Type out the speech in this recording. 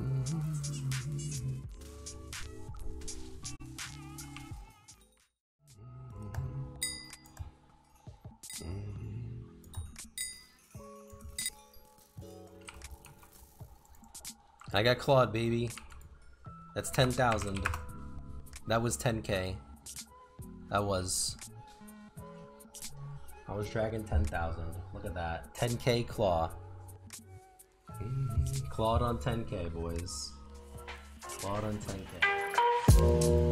Mm-hmm. I got clawed, baby. That's 10,000. That was 10k. That was. I was dragging 10,000. Look at that. 10k claw. Mm -hmm. Claude on 10k, boys. clawed on 10k.